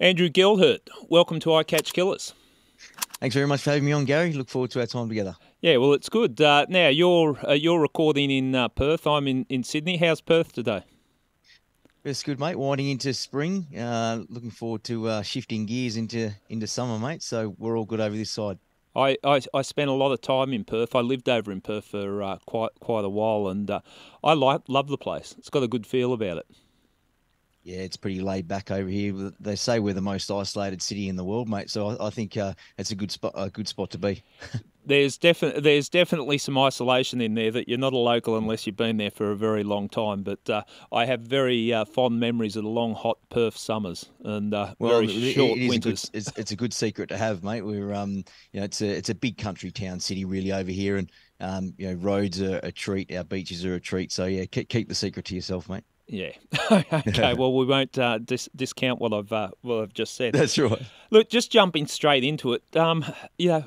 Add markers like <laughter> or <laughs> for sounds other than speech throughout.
Andrew Geldert, welcome to I Catch Killers. Thanks very much for having me on, Gary. Look forward to our time together. Yeah, well, it's good. Uh, now you're uh, you're recording in uh, Perth. I'm in, in Sydney. How's Perth today? It's good, mate. Winding into spring. Uh, looking forward to uh, shifting gears into into summer, mate. So we're all good over this side. I, I, I spent a lot of time in Perth. I lived over in Perth for uh, quite quite a while, and I like love the place. It's got a good feel about it. Yeah, it's pretty laid back over here. They say we're the most isolated city in the world, mate. So I, I think uh, it's a good spot, a good spot to be. <laughs> there's definitely there's definitely some isolation in there that you're not a local unless you've been there for a very long time. But uh, I have very uh, fond memories of the long, hot Perth summers and uh, well, very short winters. A good, it's, it's, a good secret to have, mate. We're um, you know, it's a it's a big country town city really over here, and um, you know, roads are a treat, our beaches are a treat. So yeah, keep, keep the secret to yourself, mate. Yeah. <laughs> okay. <laughs> Well, we won't uh, dis- discount what I've uh, what I've just said. That's right. Look, just jumping straight into it. Um, you know,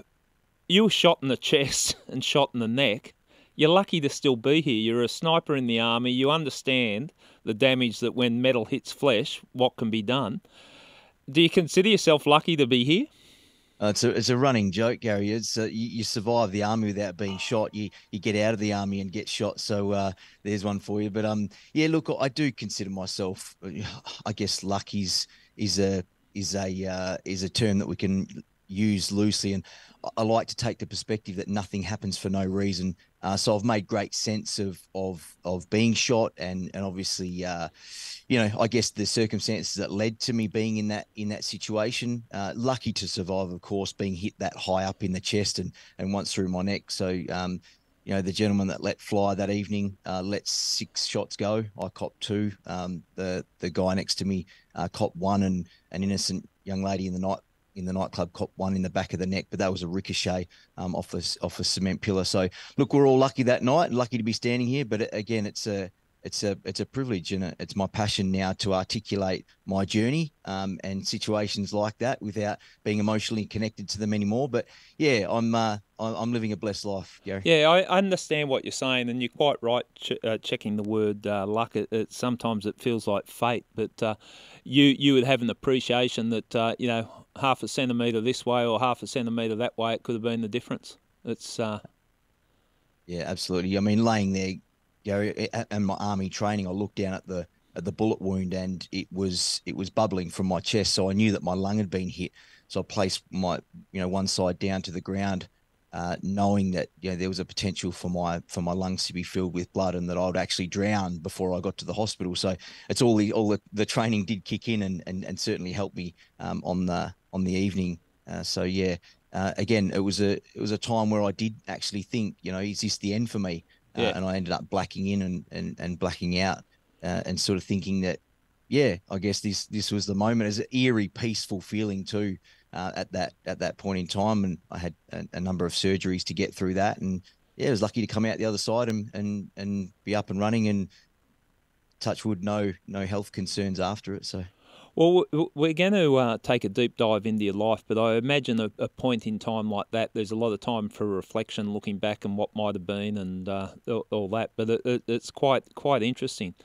you were shot in the chest <laughs> and shot in the neck. You're lucky to still be here. You're a sniper in the army. You understand the damage that when metal hits flesh, what can be done. Do you consider yourself lucky to be here? Uh, it's a it's a running joke, Gary. It's uh, you, you, survive the army without being shot. You you get out of the army and get shot. So uh, there's one for you. But um, yeah, look, I do consider myself. I guess lucky is is a is a uh, is a term that we can use loosely, and I like to take the perspective that nothing happens for no reason. Uh, so I've made great sense of of of being shot, and and obviously uh, you know, I guess the circumstances that led to me being in that in that situation. Uh, lucky to survive, of course, being hit that high up in the chest and and once through my neck. So, um, you know, the gentleman that let fly that evening uh, let six shots go. I copped two. Um, the the guy next to me uh, copped one, and an innocent young lady in the night in the nightclub copped one in the back of the neck, but that was a ricochet um, off a off a cement pillar. So look, we're all lucky that night, lucky to be standing here. But again, it's a it's a it's a privilege and it's my passion now to articulate my journey um, and situations like that without being emotionally connected to them anymore. But yeah, I'm uh, I'm living a blessed life, Gary. Yeah, I understand what you're saying, and you're quite right. Ch- uh, checking the word uh, luck, it, it, sometimes it feels like fate, but uh, you you would have an appreciation that uh, you know half a centimetre this way or half a centimetre that way, it could have been the difference. It's uh, yeah, absolutely. I mean, laying there Gary, and my army training, I looked down at the at the bullet wound and it was it was bubbling from my chest. So I knew that my lung had been hit. So I placed my you know one side down to the ground, uh, knowing that you know there was a potential for my for my lungs to be filled with blood and that I would actually drown before I got to the hospital. So it's all the all the, the training did kick in and and, and certainly helped me um, on the on the evening. Uh, so yeah, uh, again, it was a it was a time where I did actually think, you know, is this the end for me? Uh, yeah. And I ended up blacking in and and, and blacking out, uh, and sort of thinking that, yeah, I guess this this was the moment. It's an eerie, peaceful feeling too uh, at that at that point in time, and I had a, a, number of surgeries to get through that, and yeah, I was lucky to come out the other side and and and be up and running, and touch wood, no no health concerns after it. So. Well, we're going to uh, take a deep dive into your life, but I imagine a, a, point in time like that, there's a lot of time for reflection, looking back and what might have been, and uh, all, that. But it, it, it's quite quite interesting.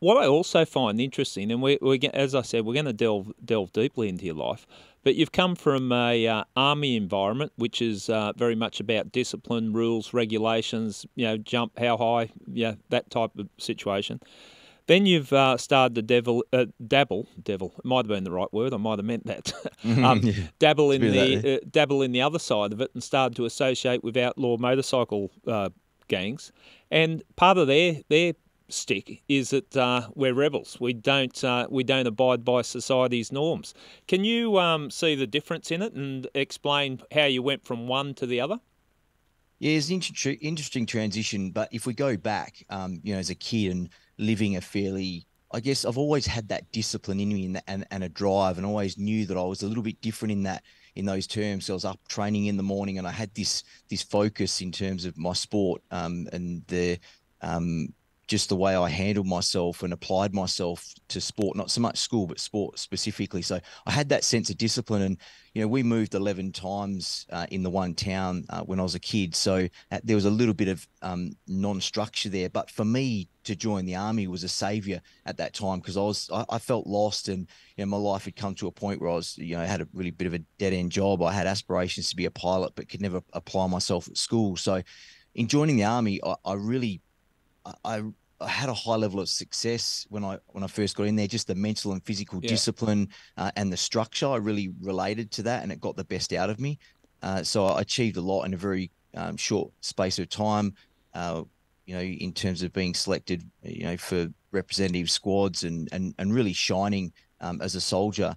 What I also find interesting, and we, we as I said, we're going to delve delve deeply into your life. But you've come from a uh, army environment, which is uh, very much about discipline, rules, regulations. You know, jump how high, yeah, that type of situation then you've uh, started to devil, uh, dabble, devil. It might have been the right word. I might have meant that. <laughs> Mm-hmm. um, yeah. Dabble in the uh, dabble in the other side of it, and started to associate with outlaw motorcycle uh, gangs. And part of their their stick is that uh, we're rebels. We don't uh, we don't abide by society's norms. Can you um, see the difference in it and explain how you went from one to the other? Yeah, it's an interesting transition. But if we go back, um, you know, as a kid and living a fairly I guess I've always had that discipline in me and, and, and a drive, and always knew that I was a little bit different in that in those terms. So I was up training in the morning, and I had this this focus in terms of my sport um, and the um, just the way I handled myself and applied myself to sport, not so much school, but sport specifically. So I had that sense of discipline. And, you know, we moved 11 times uh, in the one town uh, when I was a kid. So uh, there was a little bit of um, non structure there. But for me to join the army was a savior at that time because I was, I, I, felt lost and, you know, my life had come to a point where I was, you know, I had a really bit of a dead end job. I had aspirations to be a pilot, but could never apply myself at school. So in joining the army, I, I really, I, I had a high level of success when I when I first got in there. Just the mental and physical yeah. discipline uh, and the structure, I really related to that, and it got the best out of me. Uh, so I achieved a lot in a very um, short space of time. Uh, you know, in terms of being selected, you know, for representative squads and and and really shining um, as a soldier.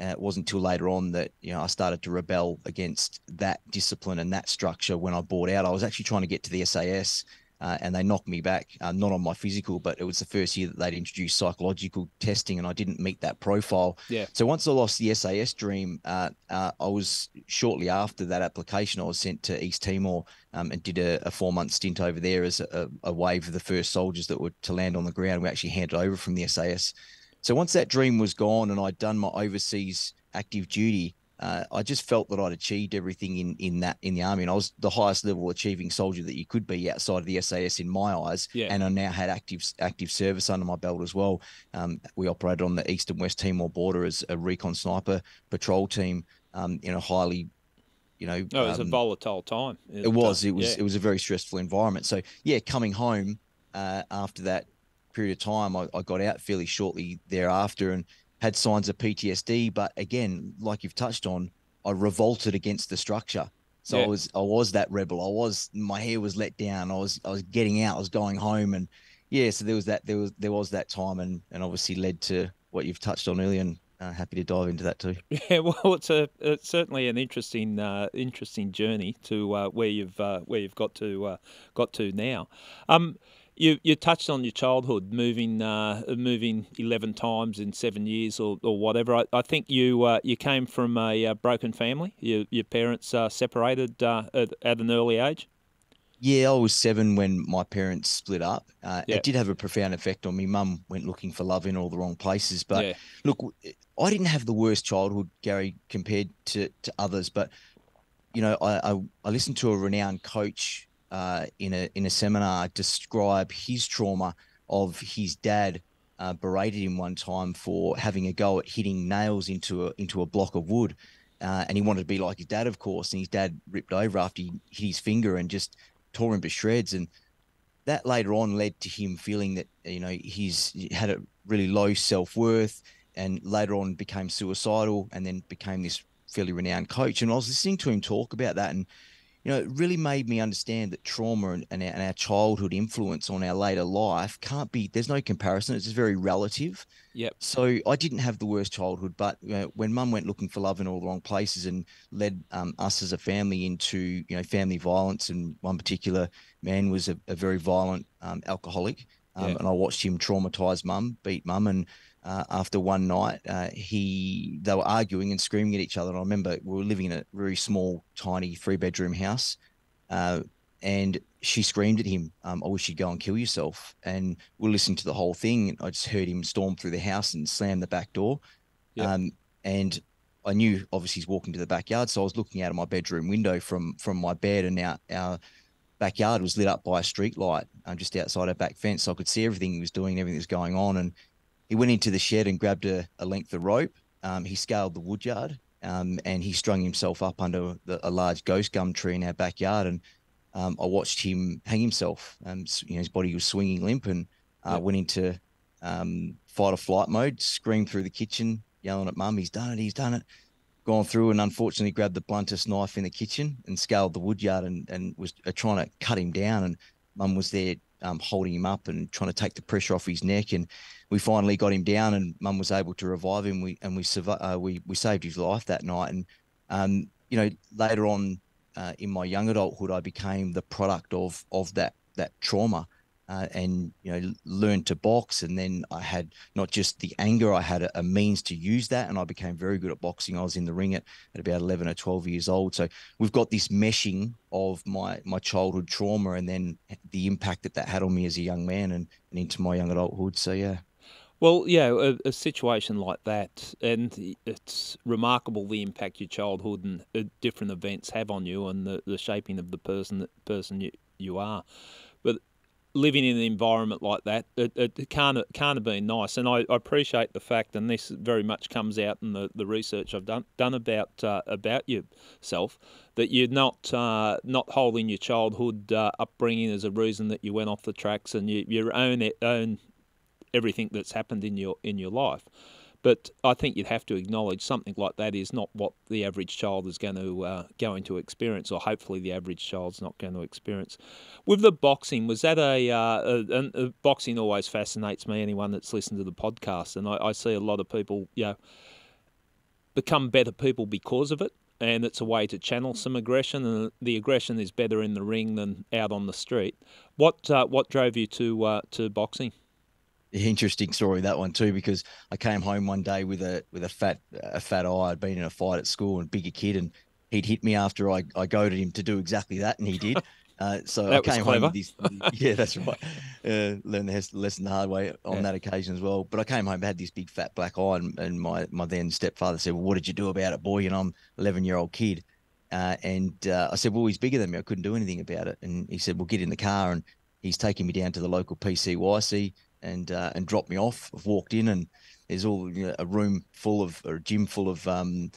Uh, it wasn't until later on that you know I started to rebel against that discipline and that structure when I bought out. I was actually trying to get to the SAS uh, and they knocked me back, uh, not on my physical, but it was the first year that they'd introduced psychological testing, and I didn't meet that profile. Yeah. So once I lost the SAS dream, uh, uh, I was shortly after that application, I was sent to East Timor um, and did a, a four month stint over there as a, a, wave of the first soldiers that were to land on the ground. We actually handed over from the SAS. So once that dream was gone, and I'd done my overseas active duty uh, I just felt that I'd achieved everything in in that in the army, and I was the highest level achieving soldier that you could be outside of the SAS in my eyes. Yeah. And I now had active active service under my belt as well. Um, we operated on the East and West Timor border as a recon sniper patrol team um, in a highly you know, oh, it was um, a volatile time. It, it was. It was. Yeah. It was a very stressful environment. So yeah, coming home uh, after that period of time, I, I, got out fairly shortly thereafter, and had signs of PTSD, but again, like you've touched on, I revolted against the structure. So yeah. I was I was that rebel. I was my hair was let down. I was I was getting out. I was going home, and yeah. So there was that there was there was that time, and and obviously led to what you've touched on earlier. And uh, happy to dive into that too. <laughs> Yeah, well, it's a it's certainly an interesting uh, interesting journey to uh, where you've uh, where you've got to uh, got to now. Um, you you touched on your childhood, moving uh, moving eleven times in seven years or, or whatever. I, I think you uh, you came from a uh, broken family. Your your parents uh, separated uh, at, at, an early age. Yeah, I was seven when my parents split up. Uh, yeah. It did have a profound effect on me. Mum went looking for love in all the wrong places. But yeah. look, I didn't have the worst childhood, Gary, compared to, to others. But you know, I, I, I listened to a renowned coach uh, in a in a seminar describe his trauma of his dad uh, berated him one time for having a go at hitting nails into a into a block of wood, uh, and he wanted to be like his dad, of course. And his dad ripped over after he hit his finger and just tore him to shreds. And that later on led to him feeling that you know he's had a really low self worth, and later on became suicidal, and then became this fairly renowned coach. And I was listening to him talk about that, and you know, it really made me understand that trauma and, and, our, and our childhood influence on our later life can't be, there's no comparison. It's just very relative. Yep. So I didn't have the worst childhood, but you know, when mum went looking for love in all the wrong places and led um, us as a family into, you know, family violence, and one particular man was a, a very violent um, alcoholic. Um, yeah. And I watched him traumatize mum, beat mum, and uh, after one night, uh, he they were arguing and screaming at each other. And I remember we were living in a very small, tiny three bedroom house, uh, and she screamed at him, um, "I wish you'd go and kill yourself." And we listened to the whole thing. I just heard him storm through the house and slam the back door. Yep. Um, and I knew obviously he's walking to the backyard, so I was looking out of my bedroom window from from my bed, and our our backyard was lit up by a street light um, just outside our back fence, so I could see everything he was doing, everything that was going on, and he went into the shed and grabbed a, a length of rope. Um, he scaled the woodyard um, and he strung himself up under the, a large ghost gum tree in our backyard. And um, I watched him hang himself. Um, you know, his body was swinging limp and uh, yep. went into um, fight or flight mode, screamed through the kitchen, yelling at mum, he's done it, he's done it. Gone through and unfortunately grabbed the bluntest knife in the kitchen and scaled the woodyard and, and was uh, trying to cut him down. And mum was there um, holding him up and trying to take the pressure off his neck. And we finally got him down, and Mum was able to revive him. We and we uh, we we saved his life that night. And um, you know, later on uh, in my young adulthood, I became the product of of that that trauma. uh, and you know learned to box and then i had not just the anger i had a, a, means to use that and i became very good at boxing i was in the ring at, at about 11 or 12 years old so we've got this meshing of my my childhood trauma and then the impact that that had on me as a young man and, and into my young adulthood so yeah well, yeah, a, a, situation like that, and it's remarkable the impact your childhood and uh, different events have on you and the, the shaping of the person person you, you are. But living in an environment like that, it, it can't can't have been nice. And I, I, appreciate the fact, and this very much comes out in the, the research I've done done about uh, about yourself, that you're not uh, not holding your childhood uh, upbringing as a reason that you went off the tracks, and you, your own own everything that's happened in your in your life. But I think you'd have to acknowledge something like that is not what the average child is going to uh, going to experience, or hopefully the average child's not going to experience. With the boxing, was that a, uh, a, a boxing always fascinates me. Anyone that's listened to the podcast, and I, I see a lot of people, you know, become better people because of it and it's a way to channel some aggression, and the aggression is better in the ring than out on the street. What uh, what drove you to uh, to boxing? Interesting story that one too because I came home one day with a with a fat a fat eye. I'd been in a fight at school and bigger kid, and he'd hit me after I I goaded him to do exactly that, and he did. <laughs> Uh, so that I came home with this. Yeah, that's right. Uh, learned the lesson the hard way on yeah. that occasion as well. But I came home, had this big fat black eye, and, and my my then stepfather said, "Well, what did you do about it, boy?" And I'm 11 year old kid. Uh, and uh, I said, well, he's bigger than me. I couldn't do anything about it. And he said, well, get in the car. And he's taking me down to the local PCYC and uh, and dropped me off. I've walked in and there's all you know, a room full of or a gym full of um,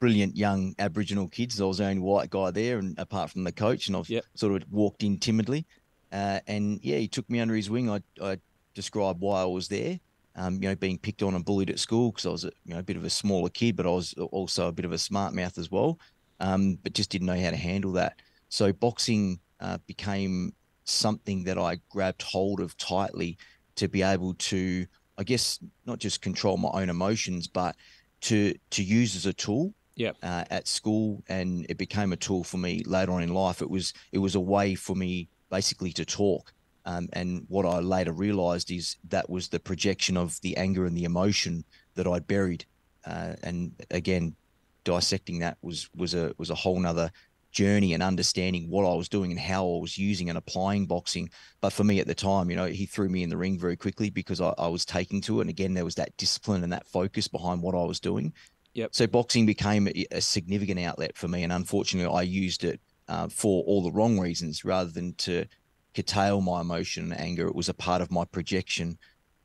brilliant young Aboriginal kids. I was the only white guy there, and apart from the coach, and I've yep. sort of walked in timidly. Uh, and yeah, he took me under his wing. I, I described why I was there. Um, you know, being picked on and bullied at school because I was a, you know a bit of a smaller kid, but I was also a bit of a smart mouth as well. Um, but just didn't know how to handle that. So boxing uh, became something that I grabbed hold of tightly to be able to, I guess, not just control my own emotions, but to to use as a tool. Yeah. Uh, at school, and it became a tool for me later on in life. It was it was a way for me basically to talk. Um, and what I later realized is that was the projection of the anger and the emotion that I'd buried. Uh, and again, dissecting that was was a was a whole nother journey and understanding what I was doing and how I was using and applying boxing. But for me at the time, you know, he threw me in the ring very quickly because I, I was taking to it. And again, there was that discipline and that focus behind what I was doing. Yep. So boxing became a, a significant outlet for me. And unfortunately, I used it uh, for all the wrong reasons rather than to curtail my emotion and anger. It was a part of my projection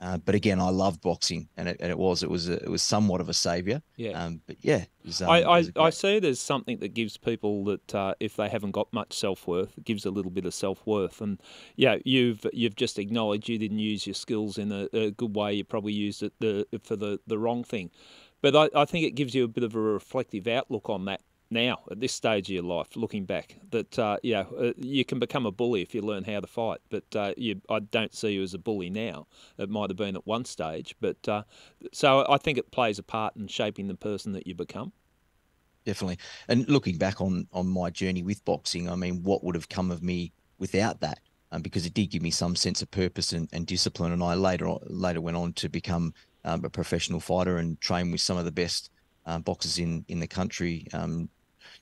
uh, but again, I loved boxing, and it, and it was it was a, it was somewhat of a savior. Yeah. Um, but yeah, was, um, I I, great... I, see it as something that gives people that uh, if they haven't got much self worth, it gives a little bit of self worth. And yeah, you've you've just acknowledged you didn't use your skills in a, a good way. You probably used it the, for the the wrong thing. But I, I think it gives you a bit of a reflective outlook on that now at this stage of your life, looking back, that uh, yeah, uh, you can become a bully if you learn how to fight. But uh, you, I don't see you as a bully now. It might have been at one stage, but uh, so I think it plays a part in shaping the person that you become. Definitely, and looking back on on my journey with boxing, I mean, what would have come of me without that? Um, because it did give me some sense of purpose and, and discipline, and I later later went on to become um, a professional fighter and train with some of the best um, boxers in in the country. Um,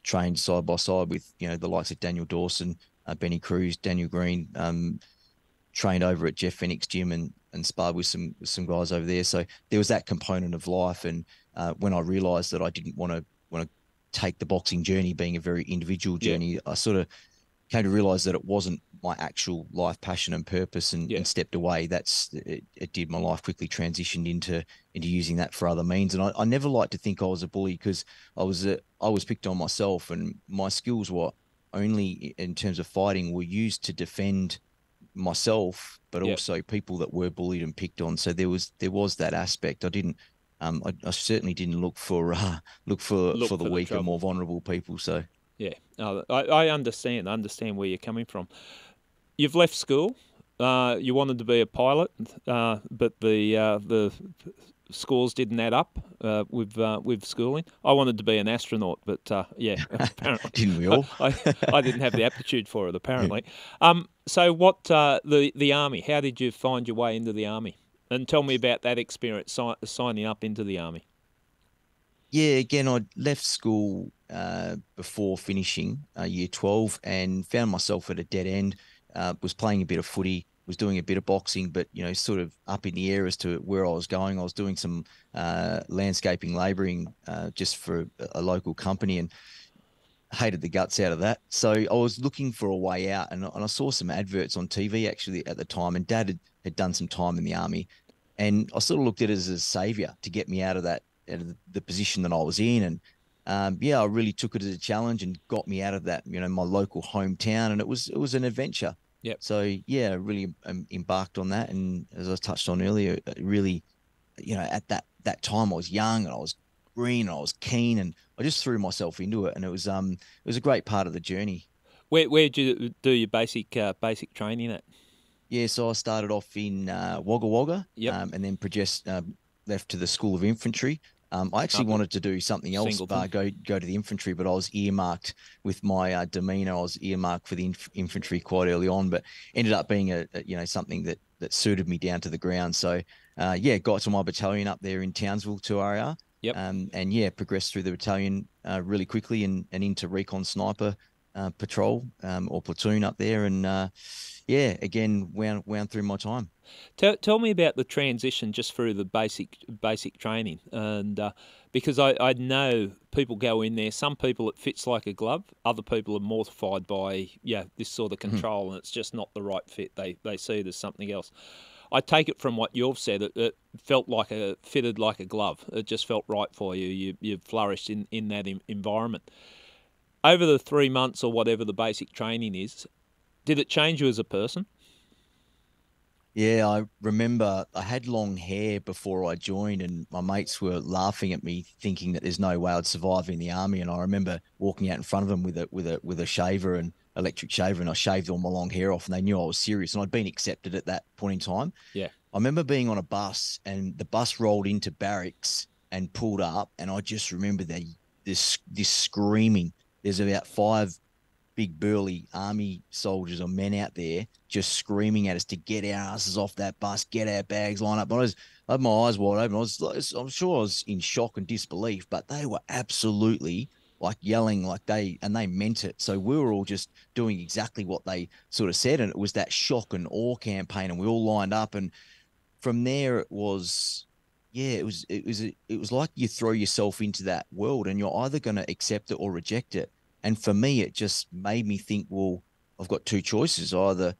trained side by side with you know the likes of Daniel Dawson, uh, Benny Cruz, Daniel Green. Um, trained over at Jeff Fenech's gym and and sparred with some some guys over there. So there was that component of life. And uh, when I realised that I didn't want to want to take the boxing journey being a very individual journey, yeah. I sort of came to realise that it wasn't my actual life passion and purpose and, yeah. and stepped away that's it, it, did my life quickly transitioned into into using that for other means. And I, I never liked to think I was a bully because I was a, I was picked on myself and my skills were only in terms of fighting were used to defend myself but also people that were bullied and picked on. So there was there was that aspect. I didn't um, I, I, certainly didn't look for uh, <laughs> look for look for the for weaker, the more vulnerable people. So yeah, I, I understand. I understand where you're coming from you've left school. Uh, you wanted to be a pilot, uh, but the uh, the scores didn't add up uh, with uh, with schooling. I wanted to be an astronaut, but uh, yeah, <laughs> apparently didn't we all? I, I, didn't have the aptitude for it apparently. <laughs> Um, so what uh, the the army? How did you find your way into the army? And tell me about that experience si- signing up into the army. Yeah, again, I left school uh, before finishing uh, year twelve and found myself at a dead end. Was playing a bit of footy was doing a bit of boxing, but you know, sort of up in the air as to where I was going. I was doing some uh, landscaping labouring uh, just for a local company, and hated the guts out of that. So I was looking for a way out, and, and I saw some adverts on TV actually at the time. And Dad had, had done some time in the army, and I sort of looked at it as a saviour to get me out of that, out of the position that I was in, and um, yeah, I really took it as a challenge and got me out of that, you know, my local hometown, and it was it was an adventure. Yep. So yeah, really um, embarked on that, and as I touched on earlier, really, you know, at that that time I was young and I was green, and I was keen, and I just threw myself into it, and it was um it was a great part of the journey. Where where did you do your basic uh, basic training at? Yeah, so I started off in uh, Wagga Wagga, yep. um, and then progressed uh, left to the School of Infantry, um, I actually wanted to do something else, uh, go go to the infantry, but I was earmarked with my uh, demeanour. I was earmarked for the inf- infantry quite early on, but ended up being a, a, you know something that that suited me down to the ground. So uh, yeah, got to my battalion up there in Townsville, 2RAR. Yep. Um, and yeah, progressed through the battalion uh, really quickly and, and into recon sniper uh, patrol um, or platoon up there, and uh, yeah, again wound wound through my time. Tell, tell me about the transition just through the basic basic training, and uh, because I, I know people go in there. Some people it fits like a glove. Other people are mortified by yeah this sort of mm-hmm. control, and it's just not the right fit. They they see it as something else. I take it from what you've said. It, it, felt like a fitted like a glove. It just felt right for you. You you flourished in in that environment. Over the three months or whatever the basic training is, did it change you as a person? Yeah, I remember I had long hair before I joined, and my mates were laughing at me, thinking that there's no way I'd survive in the army. And I remember walking out in front of them with a with a with a shaver and electric shaver, and I shaved all my long hair off, and they knew I was serious, and I'd been accepted at that point in time. Yeah, I remember being on a bus, and the bus rolled into barracks and pulled up, and I just remember that this this screaming. There's about five big burly army soldiers or men out there just screaming at us to get our asses off that bus, get our bags, line up. But I, was, I had my eyes wide open. I was, I'm sure I was in shock and disbelief, but they were absolutely like yelling like they and they meant it. So we were all just doing exactly what they sort of said, and it was that shock and awe campaign, and we all lined up. And from there, it was yeah, it was it was it was like you throw yourself into that world, and you're either going to accept it or reject it. And for me, it just made me think, well, I've got two choices: either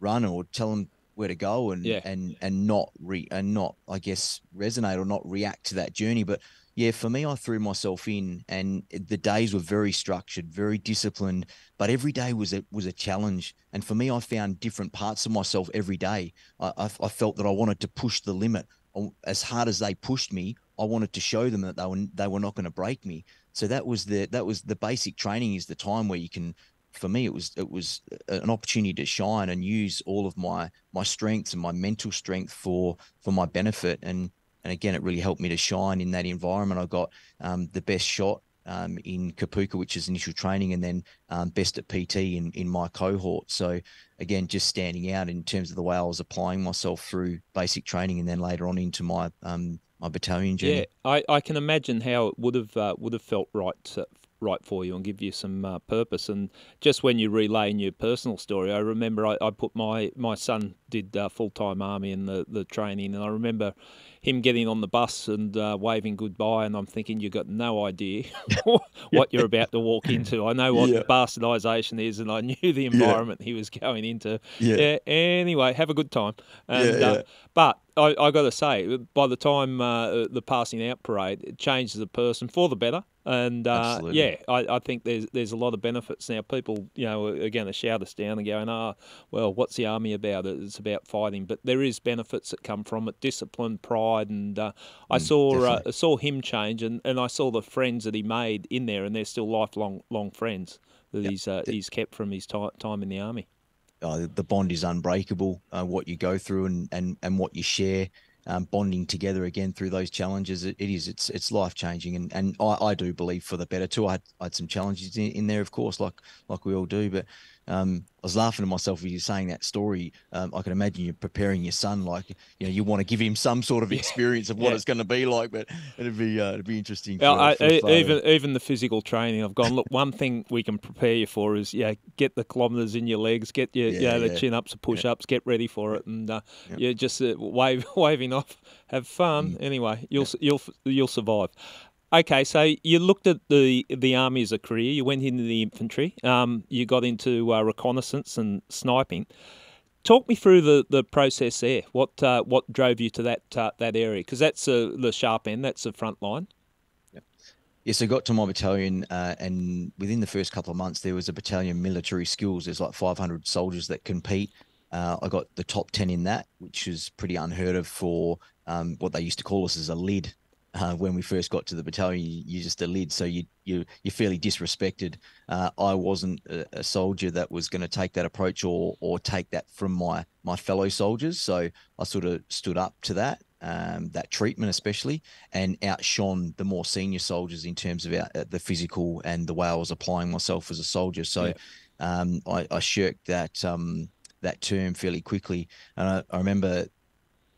run or tell them where to go, and yeah. and and not re and not, I guess, resonate or not react to that journey. But yeah, for me, I threw myself in, and the days were very structured, very disciplined. But every day was a was a challenge, and for me, I found different parts of myself every day. I, I, I felt that I wanted to push the limit as hard as they pushed me. I wanted to show them that they were they were not going to break me. So that was the that was the basic training is the time where you can for me it was it was an opportunity to shine and use all of my my strengths and my mental strength for for my benefit and and again it really helped me to shine in that environment i got um, the best shot um, in Kapooka, which is initial training, and then um, best at PT in, in my cohort. So, again, just standing out in terms of the way I was applying myself through basic training and then later on into my um, my battalion journey. Yeah, I, I can imagine how it would have uh, would have felt right right for you and give you some uh, purpose. And just when you relay in your personal story, I remember I, I put my my son did uh, full time army in the the training, and I remember him getting on the bus and uh, waving goodbye, and I'm thinking you've got no idea <laughs> what you're about to walk <laughs> into. I know what yeah. bastardisation is, and I knew the environment yeah. he was going into. Yeah. yeah. Anyway, have a good time. And, yeah, uh, but I, I got to say, by the time uh, the passing out parade, it changes a person for the better. And uh, yeah, I, I, think there's there's a lot of benefits now. People, you know, are going to shout us down and going, "Ah, oh, well, what's the army about? It's about fighting." But there is benefits that come from it: discipline, pride, and uh, I mm, saw uh, saw him change, and, and I saw the friends that he made in there, and they're still lifelong long friends that yep. he's uh, he's kept from his t- time in the army. Oh, the bond is unbreakable. Uh, what you go through and, and and what you share um, bonding together again through those challenges. it, it is it's it's life changing, and and I, I do believe for the better too. I had, I had some challenges in, in there, of course, like like we all do, but um, I was laughing to myself when you're saying that story. Um, I can imagine you're preparing your son, like you know, you want to give him some sort of experience of what yeah. it's going to be like. But it'd be uh, it'd be interesting. For, I, for even even the physical training, I've gone. Look, one thing we can prepare you for is yeah, get the kilometres in your legs, get your yeah, yeah the chin ups, the push ups, get ready for it, and uh, yeah, just uh, wave <laughs> waving off, have fun. Mm. Anyway, you'll you'll you'll survive. Okay, so you looked at the the army as a career. You went into the infantry. Um, you got into uh, reconnaissance and sniping. Talk me through the, the process there. What uh, what drove you to that uh, that area? Because that's uh, the sharp end. That's the front line. Yes, I got to my battalion, uh, and within the first couple of months, there was a battalion military skills. There's like 500 soldiers that compete. Uh, I got the top 10 in that, which is pretty unheard of for um, what they used to call us as a lid uh, when we first got to the battalion, you, you're just a lid, so you you you're fairly disrespected. Uh, I wasn't a, a, soldier that was going to take that approach or or take that from my my fellow soldiers, so I sort of stood up to that. Um, that treatment, especially, and outshone the more senior soldiers in terms of our, uh, the physical and the way I was applying myself as a soldier. So, yeah. um, I, I, shirked that um, that term fairly quickly. And I, I remember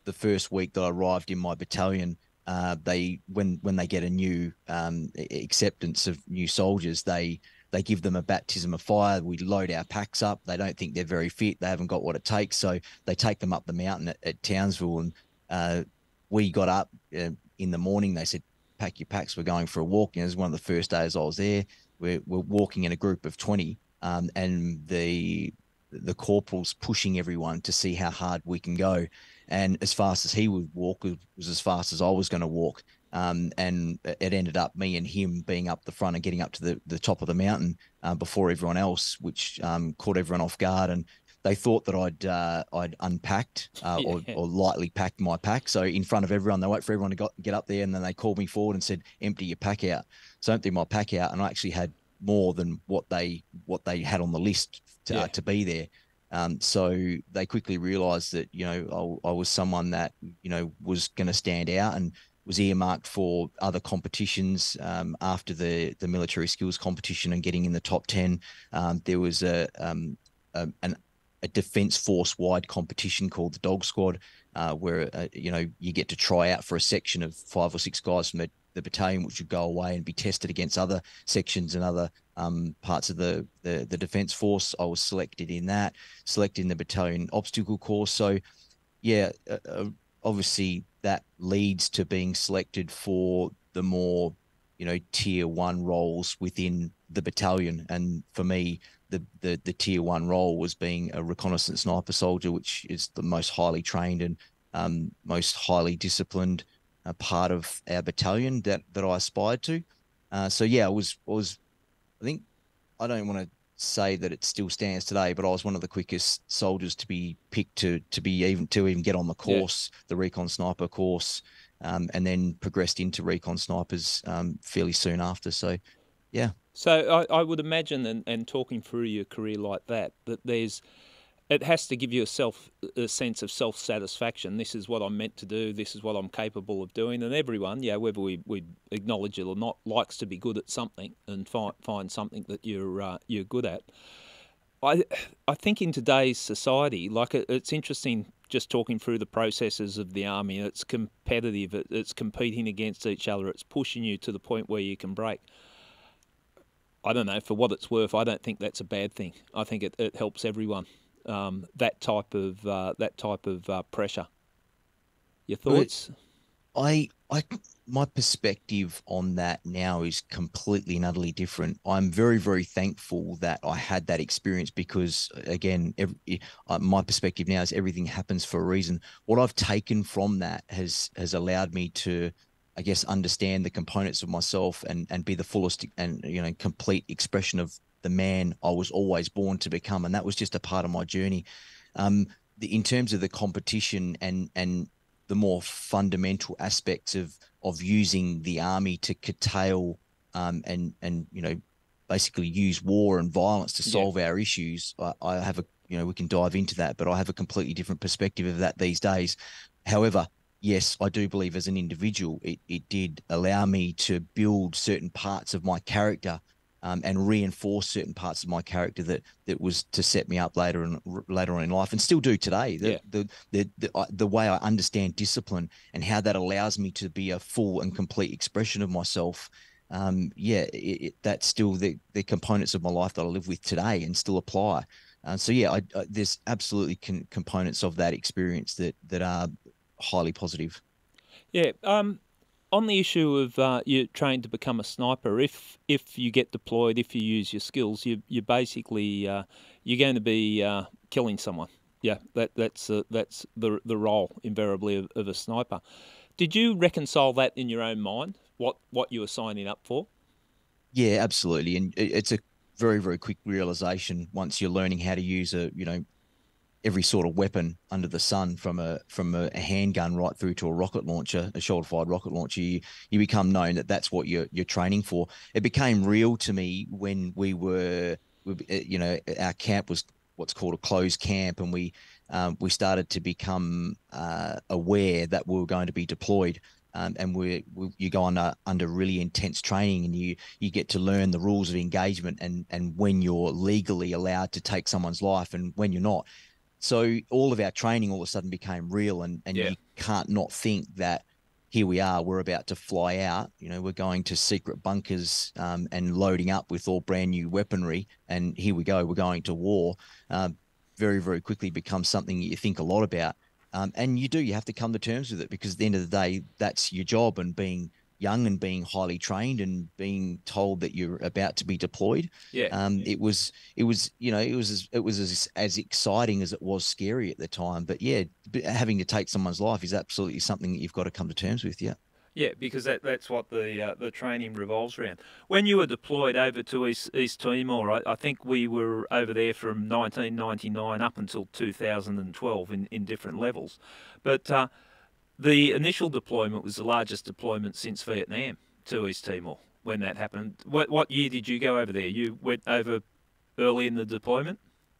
the first week that I arrived in my battalion, uh, they when when they get a new um, acceptance of new soldiers, they they give them a baptism of fire. We load our packs up. They don't think they're very fit. They haven't got what it takes, so they take them up the mountain at, at Townsville. And uh, we got up uh, in the morning. They said, "Pack your packs. We're going for a walk." And it was one of the first days I was there. We're, we're walking in a group of twenty, um, and the the corporal's pushing everyone to see how hard we can go and as fast as he would walk was as fast as I was going to walk. Um, and it ended up me and him being up the front and getting up to the, the top of the mountain uh, before everyone else, which um, caught everyone off guard. And they thought that I'd uh, I'd unpacked uh, <laughs> yeah. or, or, lightly packed my pack. So in front of everyone, they wait for everyone to got, get up there, and then they called me forward and said, "Empty your pack out." So I emptied my pack out, and I actually had more than what they what they had on the list to, yeah. to be there. Um, so they quickly realised that you know I, I, was someone that you know was going to stand out and was earmarked for other competitions um, after the the military skills competition and getting in the top ten. Um, there was a, um, a an a defence force wide competition called the Dog Squad, uh, where uh, you know you get to try out for a section of five or six guys from the the battalion, which would go away and be tested against other sections and other um, parts of the, the, the defence force. I was selected in that, selected in the battalion obstacle course. So, yeah, uh, uh, obviously that leads to being selected for the more, you know, tier one roles within the battalion. And for me, the, the, the tier one role was being a reconnaissance sniper soldier, which is the most highly trained and um, most highly disciplined a part of our battalion that that I aspired to. Uh, so yeah, I was I was I think I don't want to say that it still stands today, but I was one of the quickest soldiers to be picked to to be even to even get on the course, yeah. the recon sniper course, um, and then progressed into recon snipers um, fairly soon after. So yeah. So I, I would imagine, and, and talking through your career like that, that there's it has to give you a self a sense of self satisfaction. This is what I'm meant to do. This is what I'm capable of doing. And everyone, yeah, whether we, we acknowledge it or not, likes to be good at something and find find something that you're uh, you're good at. I I think in today's society, like it, it's interesting just talking through the processes of the army. It's competitive. It, it's competing against each other. It's pushing you to the point where you can break. I don't know. For what it's worth, I don't think that's a bad thing. I think it, it helps everyone um, that type of uh, that type of uh, pressure. Your thoughts? I, I, my perspective on that now is completely and utterly different. I'm very, very thankful that I had that experience because, again, every, uh, my perspective now is everything happens for a reason. What I've taken from that has has allowed me to, I guess, understand the components of myself and and be the fullest and you know complete expression of the man I was always born to become, and that was just a part of my journey. Um, the, in terms of the competition and and the more fundamental aspects of of using the army to curtail um, and and you know basically use war and violence to solve yeah. our issues. I, I have a you know we can dive into that, but I have a completely different perspective of that these days. However, yes, I do believe as an individual, it, it did allow me to build certain parts of my character um, and reinforce certain parts of my character that that was to set me up later and later on in life, and still do today. The, yeah. the the the, the way I understand discipline and how that allows me to be a full and complete expression of myself. Um, yeah, it, it, that's still the the components of my life that I live with today and still apply. Uh, so yeah, I, I, there's absolutely con- components of that experience that that are highly positive. Yeah. Um, on the issue of uh, you're trained to become a sniper, if if you get deployed, if you use your skills, you you basically uh, you're going to be uh, killing someone. Yeah, that that's uh, that's the the role invariably of, of, a sniper. Did you reconcile that in your own mind? What what you were signing up for? Yeah, absolutely, and it's a very very quick realization once you're learning how to use a you know every sort of weapon under the sun, from a from a, handgun right through to a rocket launcher, a shoulder fired rocket launcher. You you become known that that's what you're you're training for. It became real to me when we were, you know, our camp was what's called a closed camp, and we um, we started to become uh, aware that we were going to be deployed. Um, and we, we, you go under under really intense training, and you you get to learn the rules of engagement and and when you're legally allowed to take someone's life and when you're not. So all of our training all of a sudden became real, and and yeah. you can't not think that here we are, we're about to fly out. You know, we're going to secret bunkers um, and loading up with all brand new weaponry, and here we go, we're going to war. Um, very very quickly becomes something you think a lot about, um, and you do you have to come to terms with it because at the end of the day, that's your job, and being young and being highly trained and being told that you're about to be deployed. Yeah. Um, it was, it was, you know, it was, as, it was as, as exciting as it was scary at the time. But yeah, having to take someone's life is absolutely something that you've got to come to terms with. Yeah. Yeah, because that, that's what the uh, the training revolves around. When you were deployed over to East, East Timor, I, I, think we were over there from 1999 up until 2012 in, in different levels. But uh, the initial deployment was the largest deployment since Vietnam to East Timor when that happened. What, what year did you go over there? You went over early in the deployment?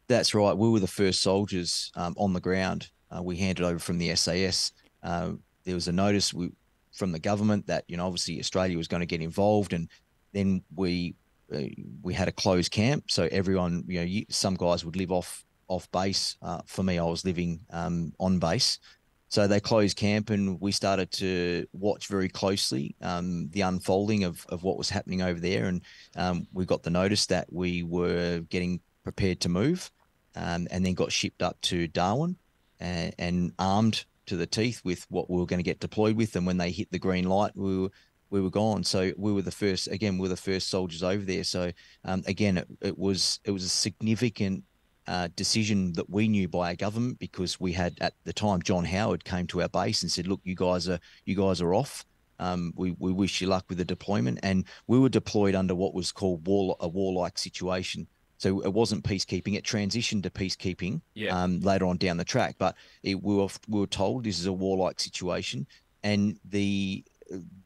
That's right. We were the first soldiers um, on the ground. Uh, we handed over from the SAS. Uh, there was a notice we, from the government that you know obviously Australia was going to get involved, and then we uh, we had a closed camp, so everyone you know you, some guys would live off off base. Uh, for me, I was living um, on base, so they closed camp, and we started to watch very closely um, the unfolding of, of what was happening over there. And um, we got the notice that we were getting prepared to move, um, and then got shipped up to Darwin and, and, armed to the teeth with what we were going to get deployed with. And when they hit the green light, we were we were gone. So we were the first again. We were the first soldiers over there. So um, again, it, it was it was a significant uh, decision that we knew by our government because we had at the time John Howard came to our base and said, "Look, you guys are you guys are off. Um, we we wish you luck with the deployment." And we were deployed under what was called war a warlike situation. So it wasn't peacekeeping; it transitioned to peacekeeping yeah. um, later on down the track. But it, we were we were told this is a warlike situation, and the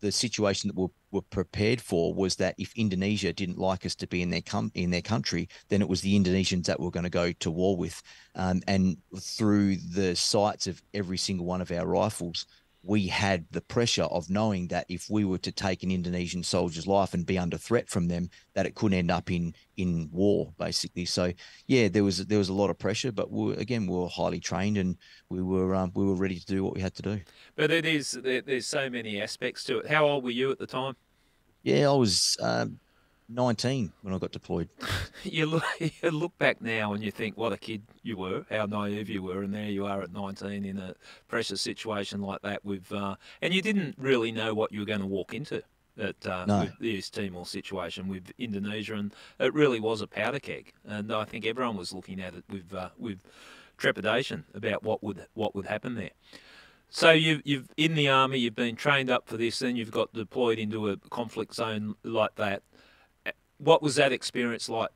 the situation that we're, we're prepared for was that if Indonesia didn't like us to be in their com- in their country, then it was the Indonesians that we're going to go to war with. Um, and through the sights of every single one of our rifles, we had the pressure of knowing that if we were to take an Indonesian soldier's life and be under threat from them, that it could end up in in war, basically. So yeah, there was there was a lot of pressure, but we were, again we were highly trained and we were um, we were ready to do what we had to do. But it is there, there's so many aspects to it. How old were you at the time? Yeah, I was um, 19 when I got deployed. <laughs> you look <laughs> you look back now and you think what a kid you were, how naive you were, and there you are at 19 in a precious situation like that with, uh, and you didn't really know what you were going to walk into. At, uh, no. the East Timor situation with Indonesia, and it really was a powder keg, and I think everyone was looking at it with uh, with trepidation about what would what would happen there. So you've you've in the army, you've been trained up for this, then you've got deployed into a conflict zone like that. What was that experience like?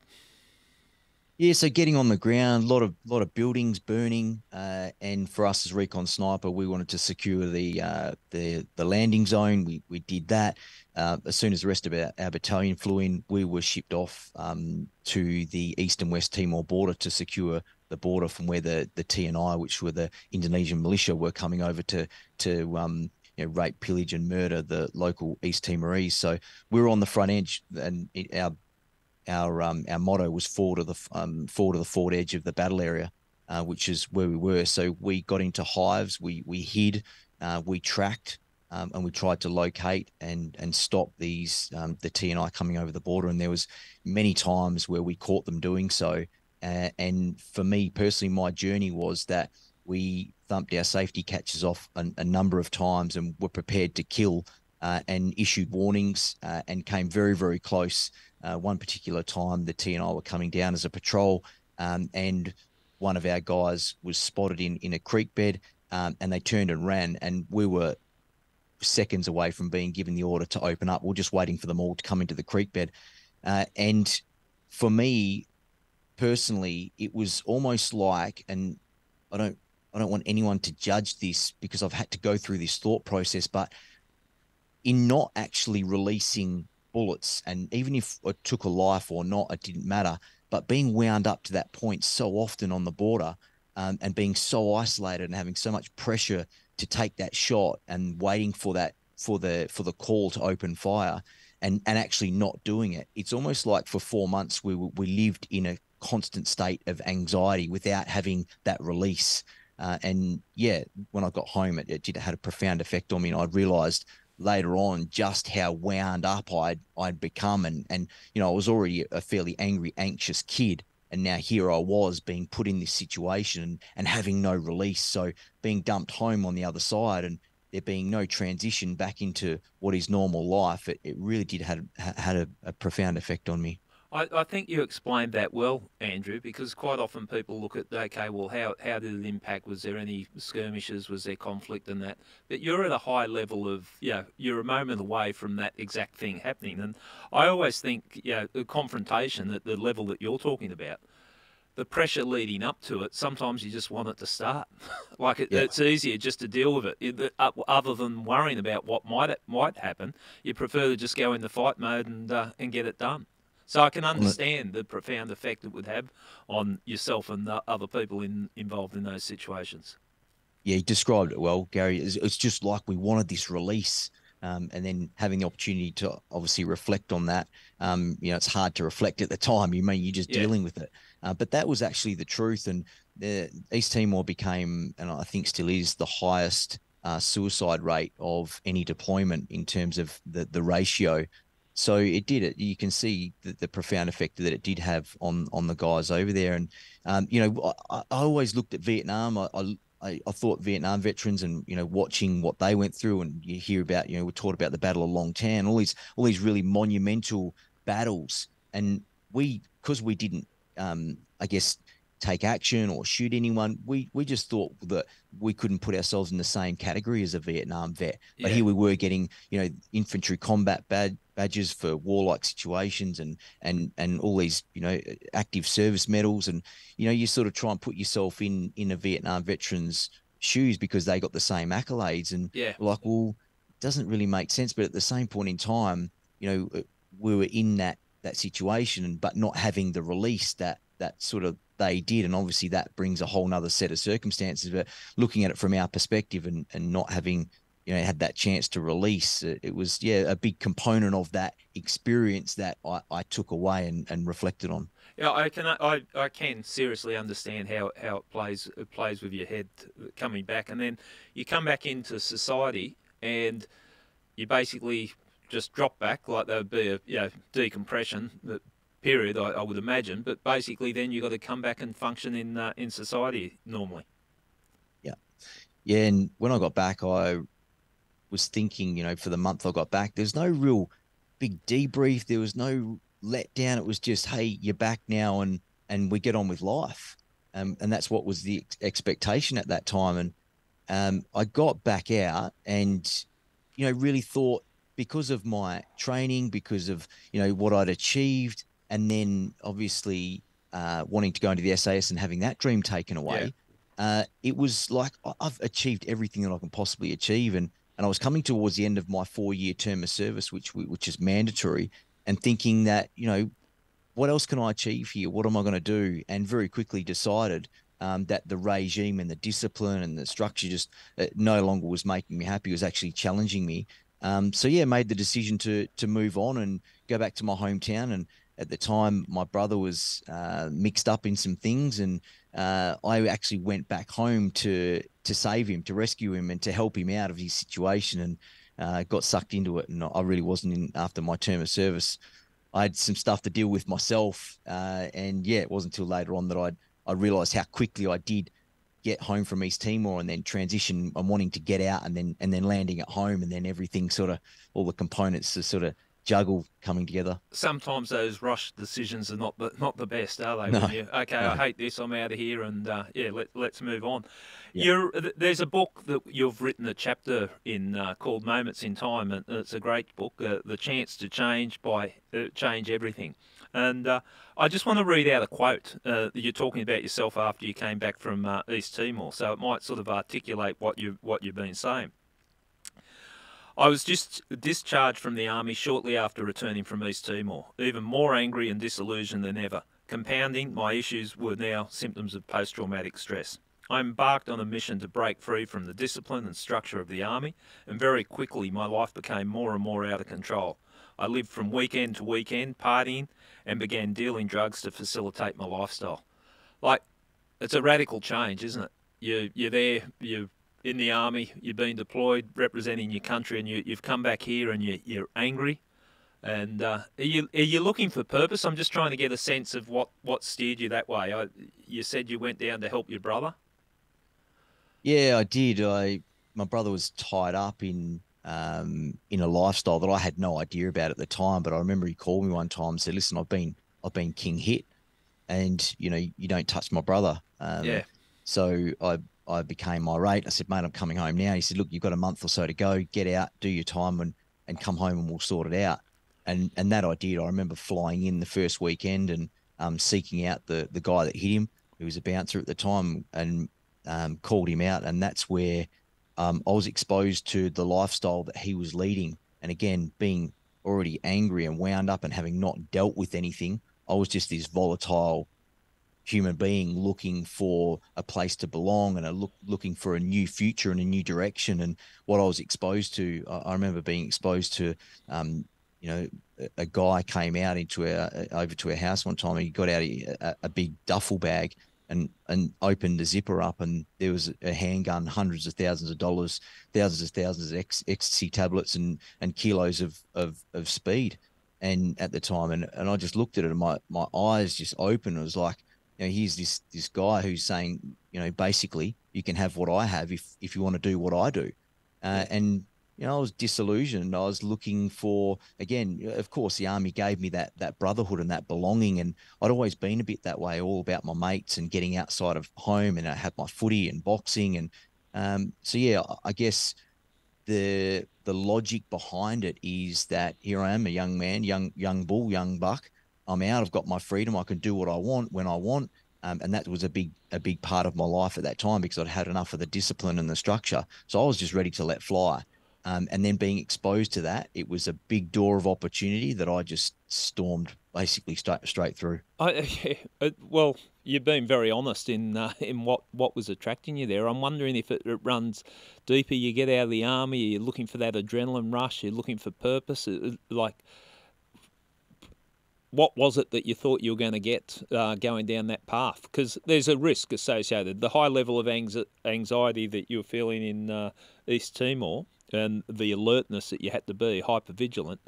Yeah, so getting on the ground, a lot of lot of buildings burning, uh, and for us as recon sniper, we wanted to secure the uh, the the landing zone. We we did that. Uh, as soon as the rest of our, our battalion flew in, we were shipped off um, to the east and west Timor border to secure the border from where the the TNI, which were the Indonesian militia, were coming over to to um, you know, rape, pillage, and murder the local East Timorese. So we were on the front edge, and it, our our um, our motto was "Fall to the um, fall to the forward edge of the battle area," uh, which is where we were. So we got into hives, we we hid, uh, we tracked, um, and we tried to locate and and stop these um, the TNI coming over the border. And there was many times where we caught them doing so. Uh, and for me personally, my journey was that we thumped our safety catches off a, a number of times and were prepared to kill uh, and issued warnings uh, and came very very close. Uh, one particular time, the TNI were coming down as a patrol, um, and one of our guys was spotted in in a creek bed. Um, and they turned and ran, and we were seconds away from being given the order to open up. We're just waiting for them all to come into the creek bed. Uh, and for me personally, it was almost like, and I don't, I don't want anyone to judge this because I've had to go through this thought process, but in not actually releasing bullets, and even if it took a life or not, it didn't matter. But being wound up to that point so often on the border, um, and being so isolated and having so much pressure to take that shot and waiting for that for the for the call to open fire and and actually not doing it it's almost like for 4 months we we lived in a constant state of anxiety without having that release uh, and yeah when i got home it, it did it had a profound effect on me and i realized later on just how wound up i'd i'd become and and you know i was already a fairly angry anxious kid and now here I was being put in this situation and and having no release. So being dumped home on the other side and there being no transition back into what is normal life, it, it really did had had a, a profound effect on me. I, I, think you explained that well, Andrew, because quite often people look at, okay, well, how, how did it impact? Was there any skirmishes? Was there conflict and that? But you're at a high level of, you know, you're a moment away from that exact thing happening. And I always think, you know, the confrontation at the level that you're talking about, the pressure leading up to it, sometimes you just want it to start. <laughs> like it, yeah. it's easier just to deal with it, other than worrying about what might might happen. You prefer to just go into fight mode and uh, and get it done. So I can understand the profound effect it would have on yourself and the other people in, involved in those situations. Yeah, you described it well, Gary. It's, it's just like we wanted this release. Um, and then having the opportunity to obviously reflect on that. Um, you know, it's hard to reflect at the time. You mean you're just yeah. dealing with it, uh, but that was actually the truth. And the East Timor became, and I think still is, the highest uh, suicide rate of any deployment in terms of the the ratio so it did it. You can see the, the, profound effect that it did have on on the guys over there. And um, you know, I, I, always looked at Vietnam. I, I, I thought Vietnam veterans, and you know, watching what they went through, and you hear about, you know, we're taught about the Battle of Long Tan, all these all these really monumental battles, and we because we didn't, um, I guess, take action or shoot anyone. We we just thought that we couldn't put ourselves in the same category as a Vietnam vet. But yeah. here we were getting, you know, infantry combat bad badges for warlike situations and and and all these, you know, active service medals and you know, you sort of try and put yourself in in a Vietnam veteran's shoes because they got the same accolades and yeah. like, well, it doesn't really make sense. But at the same point in time, you know, we were in that that situation but not having the release that that sort of they did. And obviously that brings a whole nother set of circumstances. But looking at it from our perspective and, and not having, you know, had that chance to release, it, was, yeah, a big component of that experience that I, I took away and, and reflected on. Yeah, I can I, I can seriously understand how, how it plays it plays with your head coming back, and then you come back into society and you basically just drop back like there would be a you know, decompression that period, I, I would imagine. But basically, then you've got to come back and function in uh, in society normally. Yeah, yeah. And when I got back, I was thinking, you know, for the month I got back, there's no real big debrief. There was no letdown. It was just, hey, you're back now, and and we get on with life. Um, and that's what was the expectation at that time. And um, I got back out, and you know, really thought because of my training, because of you know what I'd achieved, and then obviously uh, wanting to go into the SAS and having that dream taken away, yeah. uh, it was like I've achieved everything that I can possibly achieve, and and I was coming towards the end of my four year term of service, which which is mandatory, and thinking that you know what else can I achieve here? What am I going to do? And very quickly decided um, that the regime and the discipline and the structure just uh, no longer was making me happy. It was actually challenging me. Um, so yeah, made the decision to to move on and go back to my hometown. And at the time, my brother was uh, mixed up in some things, and uh, I actually went back home to to save him, to rescue him, and to help him out of his situation. And uh, got sucked into it, and I really wasn't in after my term of service. I had some stuff to deal with myself, uh, and yeah, it wasn't until later on that I I realised how quickly I did get home from East Timor and then transition. I'm wanting to get out and then and then landing at home, and then everything sort of all the components to sort of juggle coming together. Sometimes those rush decisions are not the not the best, are they? No. You, okay, no. I hate this. I'm out of here, and uh, yeah, let, let's move on. Yeah. There's a book that you've written a chapter in uh, called Moments in Time, and it's a great book. Uh, the chance to change by uh, change everything. And uh, I just want to read out a quote uh, that you're talking about yourself after you came back from uh, East Timor, so it might sort of articulate what you what you've been saying. I was just discharged from the army shortly after returning from East Timor, even more angry and disillusioned than ever. Compounding, my issues were now symptoms of post traumatic stress. I embarked on a mission to break free from the discipline and structure of the army, and very quickly my life became more and more out of control. I lived from weekend to weekend, partying, and began dealing drugs to facilitate my lifestyle. Like, it's a radical change, isn't it? You, you're there, you're in the army, you've been deployed representing your country, and you, you've come back here and you, you're angry. And uh, are you are you looking for purpose? I'm just trying to get a sense of what, what steered you that way. I, you said you went down to help your brother. Yeah, I did. I my brother was tied up in um, in a lifestyle that I had no idea about at the time. But I remember he called me one time and said, "Listen, I've been I've been king hit, and you know you don't touch my brother." Um, yeah. So I I became irate. I said, "Mate, I'm coming home now." He said, "Look, you've got a month or so to go. Get out, do your time, and and come home, and we'll sort it out." And and that I did. I remember flying in the first weekend and um, seeking out the the guy that hit him, who was a bouncer at the time, and um, called him out. And that's where um, I was exposed to the lifestyle that he was leading. And again, being already angry and wound up and having not dealt with anything, I was just this volatile human being looking for a place to belong and a look looking for a new future and a new direction. And what I was exposed to, I, I remember being exposed to, um, you know, a, a, guy came out into our over to our house one time. And he got out a, a big duffel bag and and opened the zipper up, and there was a handgun, hundreds of thousands of dollars, thousands of thousands of ecstasy tablets, and and kilos of of of speed. And at the time, and, and I just looked at it, and my my eyes just opened. It was like, you know, here's this this guy who's saying, you know, basically, you can have what I have if if you want to do what I do. Uh, and you know, I was disillusioned. I was looking for again, of course, the army gave me that that brotherhood and that belonging, and I'd always been a bit that way, all about my mates and getting outside of home, and I had my footy and boxing, and um, so yeah, I guess the the logic behind it is that here I am, a young man, young young bull, young buck. I'm out. I've got my freedom. I can do what I want when I want. Um, and that was a big a big part of my life at that time because I'd had enough of the discipline and the structure. So I was just ready to let fly. Um, and then being exposed to that, it was a big door of opportunity that I just stormed basically straight straight through. I, <laughs> well, you've been very honest in uh, in what, what was attracting you there. I'm wondering if it, it, runs deeper. You get out of the army, you're looking for that adrenaline rush, you're looking for purpose. like, what was it that you thought you were going to get uh, going down that path? Because there's a risk associated. The high level of anxiety that you were feeling in uh, East Timor and the alertness that you had to be, hyper vigilant,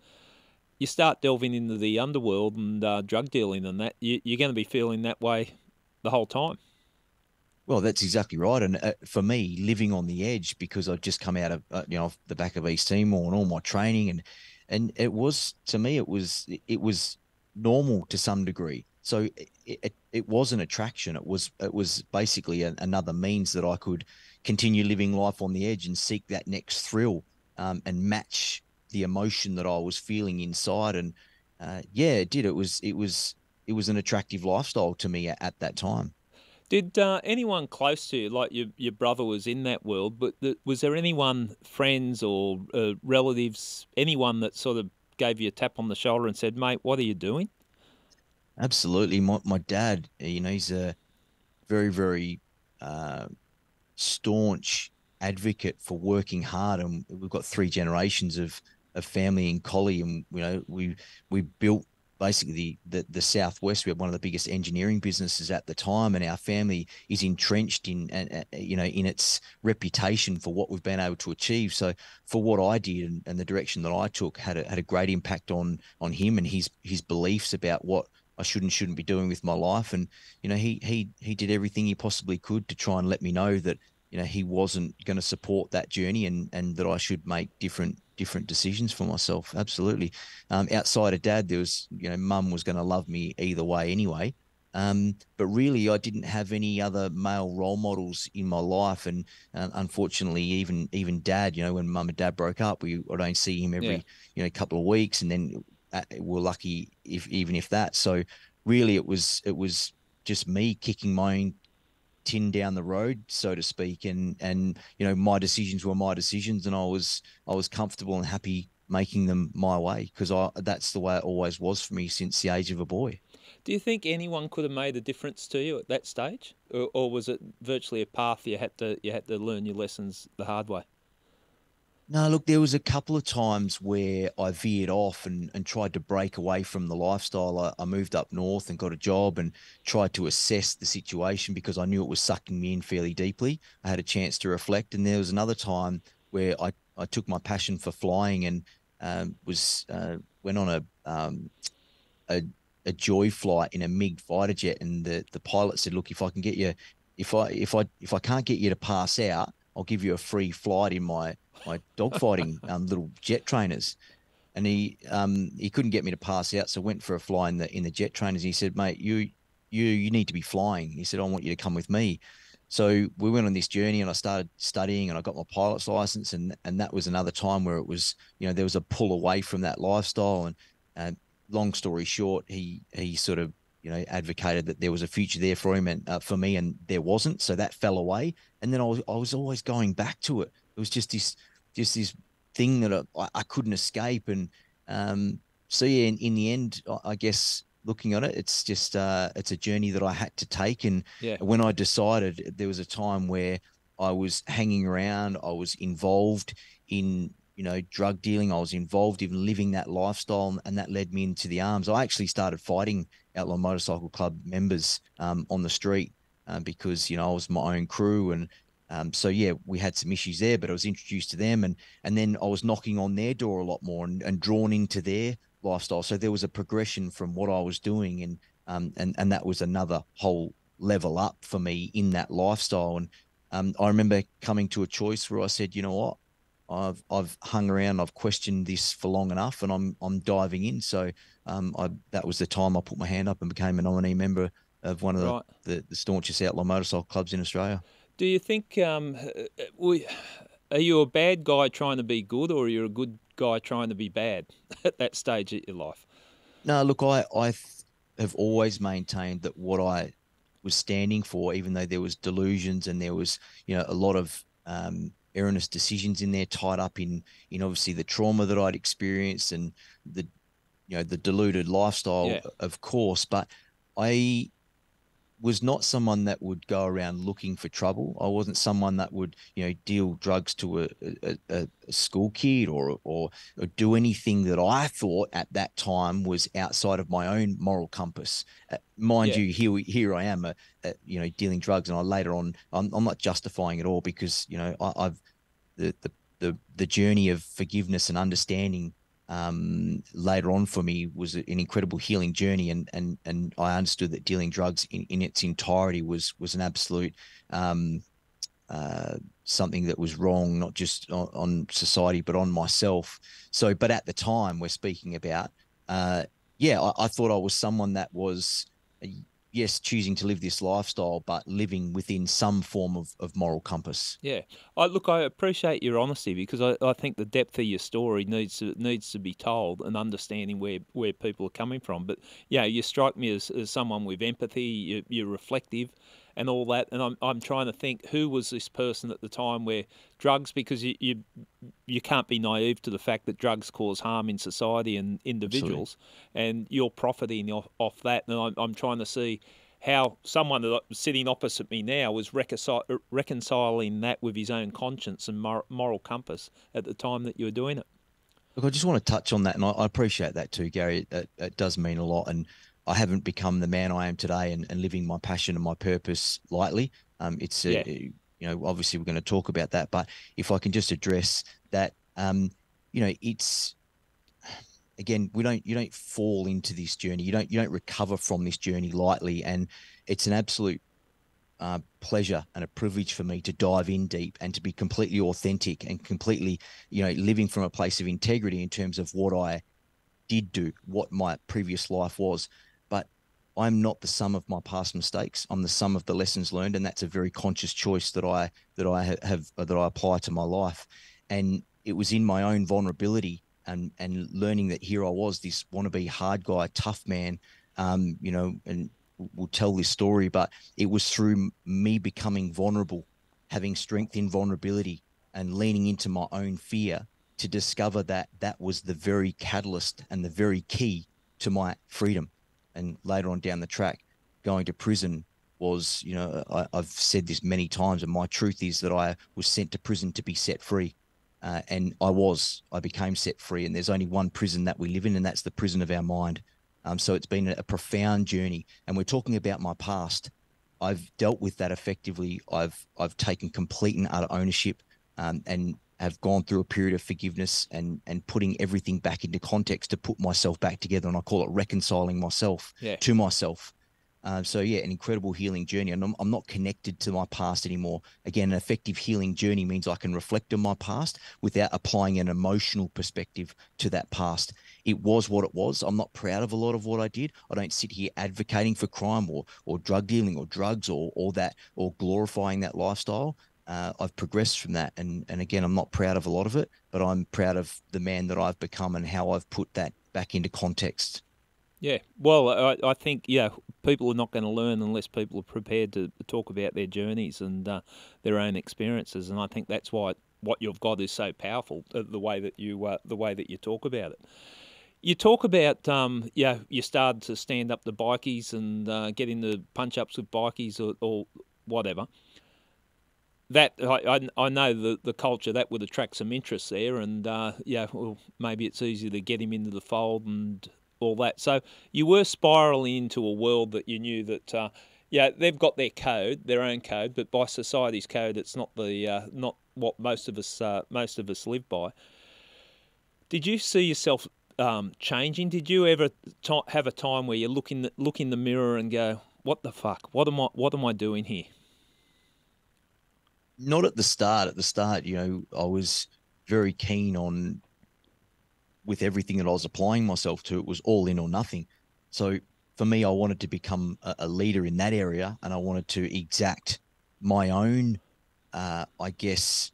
you start delving into the underworld and uh, drug dealing and that, you, are going to be feeling that way the whole time. Well, that's exactly right. And uh, for me, living on the edge because I'd just come out of uh, you know the back of East Timor and all my training, and and it was to me it was it was normal to some degree. So it, it, it was an attraction. It was it was basically a, another means that I could continue living life on the edge and seek that next thrill um, and match the emotion that I was feeling inside. And uh, yeah, it did. It was it was it was an attractive lifestyle to me at, at that time. Did uh, anyone close to you, like your your brother, was in that world? But th- was there anyone, friends or uh, relatives, anyone that sort of gave you a tap on the shoulder and said, "Mate, what are you doing?" Absolutely. My my dad, you know, he's a very very uh, staunch advocate for working hard, and we've got three generations of of family in Collie, and you know we we built basically the, the, the southwest we had one of the biggest engineering businesses at the time and our family is entrenched in and you know in its reputation for what we've been able to achieve so for what i did and, and the direction that i took had a, had a great impact on on him and his his beliefs about what I should and shouldn't be doing with my life. And you know, he he he did everything he possibly could to try and let me know that you know he wasn't going to support that journey and and that I should make different different decisions for myself. Absolutely. Um, outside of dad, there was, you know, mum was going to love me either way anyway. Um, but really, I didn't have any other male role models in my life, and uh, unfortunately, even even dad, you know, when mum and dad broke up, we I don't see him every yeah. you know couple of weeks, and then uh, we're lucky if even if that. So really, it was it was just me kicking my own tin down the road, so to speak, and and you know my decisions were my decisions, and I was I was comfortable and happy making them my way because I that's the way it always was for me since the age of a boy. Do you think anyone could have made a difference to you at that stage, or, or was it virtually a path you had to you had to learn your lessons the hard way? No, look, there was a couple of times where I veered off and, and tried to break away from the lifestyle. I, I, moved up north and got a job and tried to assess the situation because I knew it was sucking me in fairly deeply. I had a chance to reflect. And there was another time where I, I took my passion for flying and um, was uh, went on a, um, a a joy flight in a MiG fighter jet, and the the pilot said, "Look, if I can get you, if I if I if I can't get you to pass out, I'll give you a free flight in my my dogfighting <laughs> um, little jet trainers. And he um, he couldn't get me to pass out, so went for a fly in the in the jet trainers. And he said, "Mate, you you you need to be flying." He said, "I want you to come with me." So we went on this journey, and I started studying, and I got my pilot's license, and and that was another time where it was, you know, there was a pull away from that lifestyle. And uh, long story short, he he sort of you know advocated that there was a future there for him and uh, for me, and there wasn't. So that fell away, and then I was I was always going back to it. It was just this just this thing that I, I couldn't escape. And um, so yeah, in, in the end, I guess looking at it, it's just uh, it's a journey that I had to take. And yeah. when I decided, there was a time where I was hanging around, I was involved in you know drug dealing, I was involved in living that lifestyle, and that led me into the arms. I actually started fighting Outlaw Motorcycle Club members um, on the street. Uh, because you know I was my own crew and um, so yeah, we had some issues there, but I was introduced to them, and and then I was knocking on their door a lot more and, and drawn into their lifestyle. So there was a progression from what I was doing, and um, and and that was another whole level up for me in that lifestyle. And um, I remember coming to a choice where I said, you know what, I've I've hung around, I've questioned this for long enough, and I'm I'm diving in. So um, I that was the time I put my hand up and became a nominee member of one of the, right. the, the staunchest outlaw motorcycle clubs in Australia. Do you think um, we, are you a bad guy trying to be good, or are you a good guy trying to be bad <laughs> at that stage of your life? No, look, I I have always maintained that what I was standing for, even though there was delusions and there was you know a lot of um, erroneous decisions in there tied up in in obviously the trauma that I'd experienced and the you know the deluded lifestyle, yeah. of course, but I was not someone that would go around looking for trouble. I wasn't someone that would, you know, deal drugs to a, a, a school kid or, or, or do anything that I thought at that time was outside of my own moral compass. Uh, mind yeah. you, here here I am, uh, uh, you know, dealing drugs, and I later on, I'm, I'm not justifying it all because you know I, I've the, the the the journey of forgiveness and understanding um, later on for me was an incredible healing journey, and and and I understood that dealing drugs in, in its entirety was was an absolute um, uh, something that was wrong, not just on, on, society but on myself. So, but at the time we're speaking about, uh, yeah, I, I, thought I was someone that was yes, choosing to live this lifestyle, but living within some form of, of moral compass. Yeah, I look, I appreciate your honesty because I, I think the depth of your story needs to needs to be told and understanding where, where people are coming from. But yeah, you strike me as, as someone with empathy. You, you're reflective and all that. And I'm, I'm trying to think who was this person at the time where drugs, because you, you, you can't be naive to the fact that drugs cause harm in society and individuals, Absolutely. and you're profiting off, off that. And I'm, I'm trying to see how someone that sitting opposite me now was reconcil- reconciling that with his own conscience and mor- moral compass at the time that you were doing it. Look, I just want to touch on that, and I, I appreciate that too, Gary. It, it, does mean a lot, and I haven't become the man I am today, and, and living my passion and my purpose lightly. Um, it's yeah. you know, obviously we're going to talk about that, but if I can just address that, um, you know, it's again, we don't you don't fall into this journey, you don't you don't recover from this journey lightly, and it's an absolute uh, pleasure and a privilege for me to dive in deep and to be completely authentic and completely, you know, living from a place of integrity in terms of what I did do, what my previous life was. I'm not the sum of my past mistakes. I'm the sum of the lessons learned, and that's a very conscious choice that I that I have that I apply to my life. And it was in my own vulnerability and and learning that here I was, this wannabe hard guy, tough man, um, you know, and we'll tell this story, but it was through me becoming vulnerable, having strength in vulnerability, and leaning into my own fear to discover that that was the very catalyst and the very key to my freedom. And later on down the track, going to prison was, you know, I, have said this many times, and my truth is that I was sent to prison to be set free. Uh, and I was, I became set free. And there's only one prison that we live in, and that's the prison of our mind. Um, so it's been a, a profound journey, and we're talking about my past. I've dealt with that effectively. I've I've taken complete and utter ownership, um, and have gone through a period of forgiveness and and putting everything back into context to put myself back together. And I call it reconciling myself yeah. to myself. Uh, so yeah, an incredible healing journey, and I'm, I'm not connected to my past anymore. Again, an effective healing journey means I can reflect on my past without applying an emotional perspective to that past. It was what it was. I'm not proud of a lot of what I did. I don't sit here advocating for crime or or drug dealing or drugs or all that or glorifying that lifestyle. Uh, I've progressed from that, and and again, I'm not proud of a lot of it, but I'm proud of the man that I've become and how I've put that back into context. Yeah, well, I, I think yeah, people are not going to learn unless people are prepared to talk about their journeys and uh, their own experiences, and I think that's why what you've got is so powerful. Uh, the way that you uh, the way that you talk about it. You talk about um, yeah, you started to stand up the bikies and uh, get into punch ups with bikies or, or whatever. That I, I know the the culture that would attract some interest there, and uh, yeah, well maybe it's easier to get him into the fold and all that. So you were spiraling into a world that you knew that, uh, yeah, they've got their code, their own code, but by society's code, it's not the uh, not what most of us uh, most of us live by. Did you see yourself um, changing? Did you ever t- have a time where you look in the, look in the mirror and go, "What the fuck? What am I? What am I doing here?" Not at the start. At the start, you know, I was very keen on with everything that I was applying myself to, it was all in or nothing. So for me, I wanted to become a, a leader in that area, and I wanted to exact my own, uh, I guess,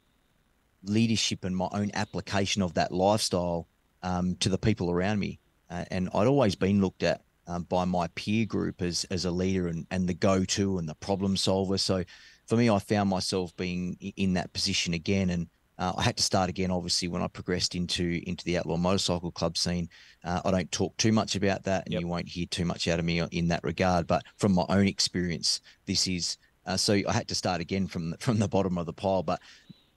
leadership and my own application of that lifestyle um, to the people around me. Uh, and I'd always been looked at um, by my peer group as as a leader and, and the go to and the problem solver. So for me, I found myself being in that position again. And uh, I had to start again, obviously, when I progressed into into the outlaw motorcycle club scene. Uh, I don't talk too much about that, and yep. you won't hear too much out of me in that regard. But from my own experience, this is uh, so I had to start again from from the bottom of the pile. But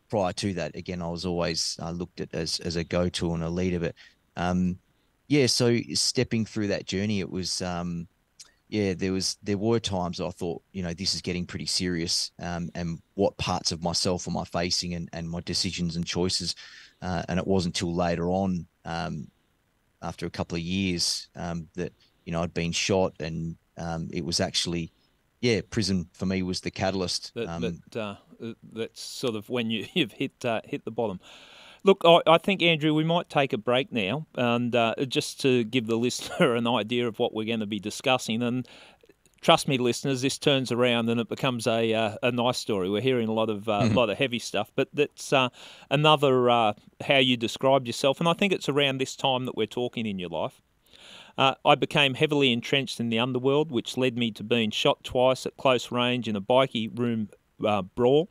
prior to that, again, I was always uh, looked at as as a go to and a leader. But um, yeah, so stepping through that journey, it was um, yeah, there was there were times I thought, you know, this is getting pretty serious, um, and what parts of myself am I facing, and and my decisions and choices, uh, and it wasn't until later on, um, after a couple of years, um, that you know I'd been shot, and um, it was actually, yeah, prison for me was the catalyst. That, um, that uh, that's sort of when you <laughs> you've hit uh, hit the bottom. Look, I, I, think, Andrew, we might take a break now and uh, just to give the <laughs> listener an idea of what we're going to be discussing. And trust me, listeners, this turns around and it becomes a uh, a nice story. We're hearing a lot of uh, mm-hmm. a lot of heavy stuff, but that's uh, another uh, how you described yourself, and I think it's around this time that we're talking in your life. Uh, I became heavily entrenched in the underworld, which led me to being shot twice at close range in a bikie room uh, brawl,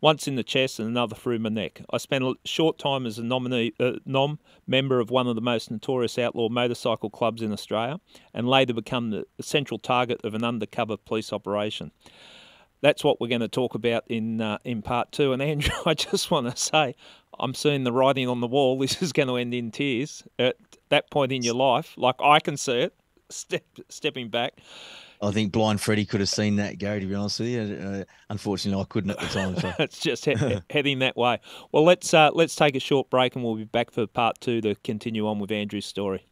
once in the chest and another through my neck. I spent a short time as a nominee, uh, nom member of one of the most notorious outlaw motorcycle clubs in Australia, and later become the central target of an undercover police operation. That's what we're going to talk about in uh, in part two. And Andrew, <laughs> I just want to say, I'm seeing the writing on the wall. This is going to end in tears at that point in your life. Like I can see it, step, stepping back. I think blind Freddie could have seen that, Gary. To be honest with you, uh, unfortunately, I couldn't at the time. So. <laughs> it's just he- heading that way. Well, let's uh, let's take a short break, and we'll be back for part two to continue on with Andrew's story.